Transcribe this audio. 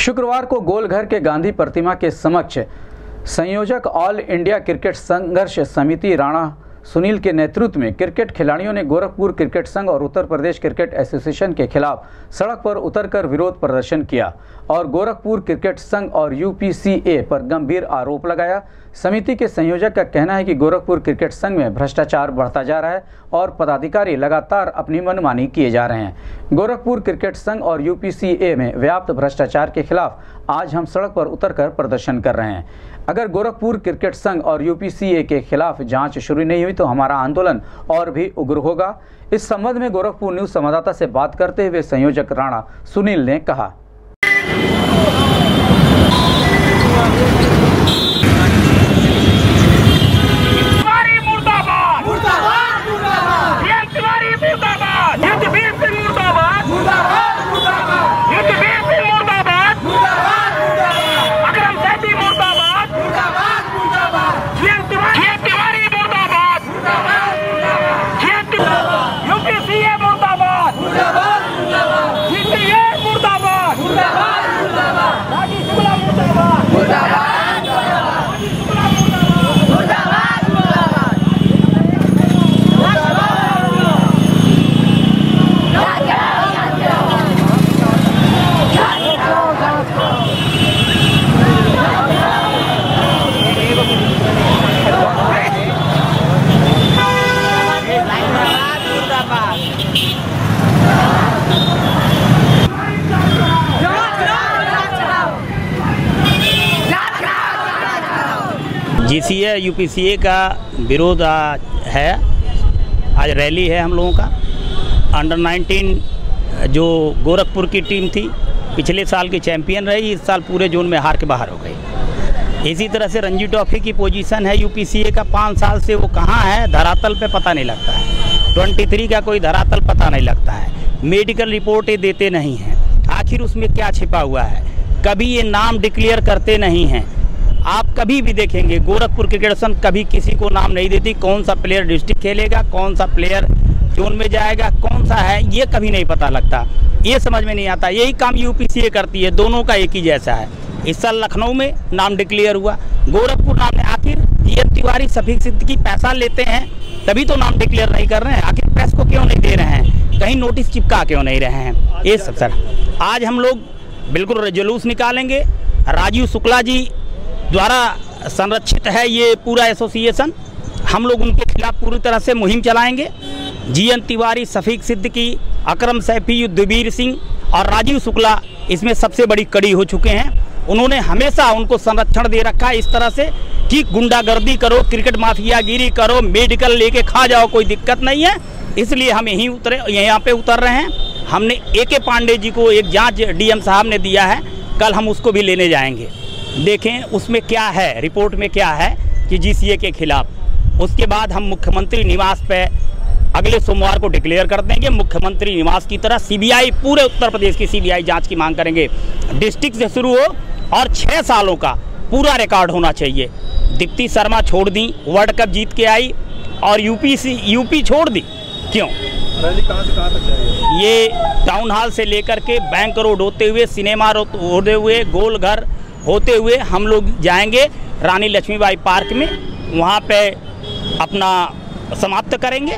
शुक्रवार को गोलघर के गांधी प्रतिमा के समक्ष संयोजक ऑल इंडिया क्रिकेट संघर्ष समिति राणा सुनील के नेतृत्व में क्रिकेट खिलाड़ियों ने गोरखपुर क्रिकेट संघ और उत्तर प्रदेश क्रिकेट एसोसिएशन के खिलाफ सड़क पर उतरकर विरोध प्रदर्शन किया और गोरखपुर क्रिकेट संघ और यूपीसीए पर गंभीर आरोप लगाया। समिति के संयोजक का कहना है कि गोरखपुर क्रिकेट संघ में भ्रष्टाचार बढ़ता जा रहा है और पदाधिकारी लगातार अपनी मनमानी किए जा रहे हैं। गोरखपुर क्रिकेट संघ और यूपीसीए में व्याप्त भ्रष्टाचार के खिलाफ आज हम सड़क पर उतरकर प्रदर्शन कर रहे हैं। अगर गोरखपुर क्रिकेट संघ और यूपीसीए के खिलाफ जाँच शुरू नहीं तो हमारा आंदोलन और भी उग्र होगा। इस संबंध में गोरखपुर न्यूज़ संवाददाता से बात करते हुए संयोजक राणा सुनील ने कहा। जीसीए यूपीसीए का विरोध है। आज रैली है हम लोगों का। अंडर 19 जो गोरखपुर की टीम थी, पिछले साल की चैंपियन रही, इस साल पूरे जोन में हार के बाहर हो गई। इसी तरह से रणजी ट्रॉफी की पोजीशन है यूपीसीए का पाँच साल से वो कहाँ है, धरातल पे पता नहीं लगता है। ट्वेंटी थ्री का कोई धरातल पता नहीं लगता है। मेडिकल रिपोर्टें देते नहीं हैं। आखिर उसमें क्या छिपा हुआ है? कभी ये नाम डिक्लेयर करते नहीं हैं। आप कभी भी देखेंगे, गोरखपुर क्रिकेट संघ कभी किसी को नाम नहीं देती, कौन सा प्लेयर डिस्ट्रिक्ट खेलेगा, कौन सा प्लेयर जोन में जाएगा, कौन सा है, ये कभी नहीं पता लगता। ये समझ में नहीं आता। यही काम यूपीसीए करती है, दोनों का एक ही जैसा है। इस साल लखनऊ में नाम डिक्लेयर हुआ। गोरखपुर नाम ने आखिर जी तिवारी सफीक सिद्दीकी पैसा लेते हैं, तभी तो नाम डिक्लेयर नहीं कर रहे हैं। आखिर प्रेस को क्यों नहीं दे रहे हैं? कहीं नोटिस चिपका क्यों नहीं रहे हैं? ये सब, सर। आज हम लोग बिल्कुल जुलूस निकालेंगे। राजीव शुक्ला जी द्वारा संरक्षित है ये पूरा एसोसिएशन। हम लोग उनके खिलाफ पूरी तरह से मुहिम चलाएँगे। जीएन तिवारी, सफीक सिद्दीकी, अकरम सैफी, युद्धवीर सिंह और राजीव शुक्ला इसमें सबसे बड़ी कड़ी हो चुके हैं। उन्होंने हमेशा उनको संरक्षण दे रखा है। इस तरह से कि गुंडागर्दी करो, क्रिकेट माफियागिरी करो, मेडिकल लेके खा जाओ, कोई दिक्कत नहीं है। इसलिए हम यहीं उतरे, यहाँ पे उतर रहे हैं। हमने ए के पांडे जी को एक जाँच डीएम साहब ने दिया है। कल हम उसको भी लेने जाएँगे। देखें उसमें क्या है रिपोर्ट में क्या है कि जीसीए के खिलाफ। उसके बाद हम मुख्यमंत्री निवास पे अगले सोमवार को डिक्लेयर कर देंगे। मुख्यमंत्री निवास की तरह सीबीआई पूरे उत्तर प्रदेश की सीबीआई जाँच की मांग करेंगे। डिस्ट्रिक्ट से शुरू हो और छः सालों का पूरा रिकॉर्ड होना चाहिए। दीप्ति शर्मा छोड़ दी वर्ल्ड कप जीत के आई और यूपी सी यूपी छोड़ दी। क्यों? रैली कहाँ से कहाँ तक जाएगी ये टाउन हॉल से लेकर के बैंक रोड होते हुए सिनेमा रोड होते हुए गोल घर होते हुए हम लोग जाएँगे रानी लक्ष्मीबाई पार्क में। वहाँ पे अपना समाप्त करेंगे।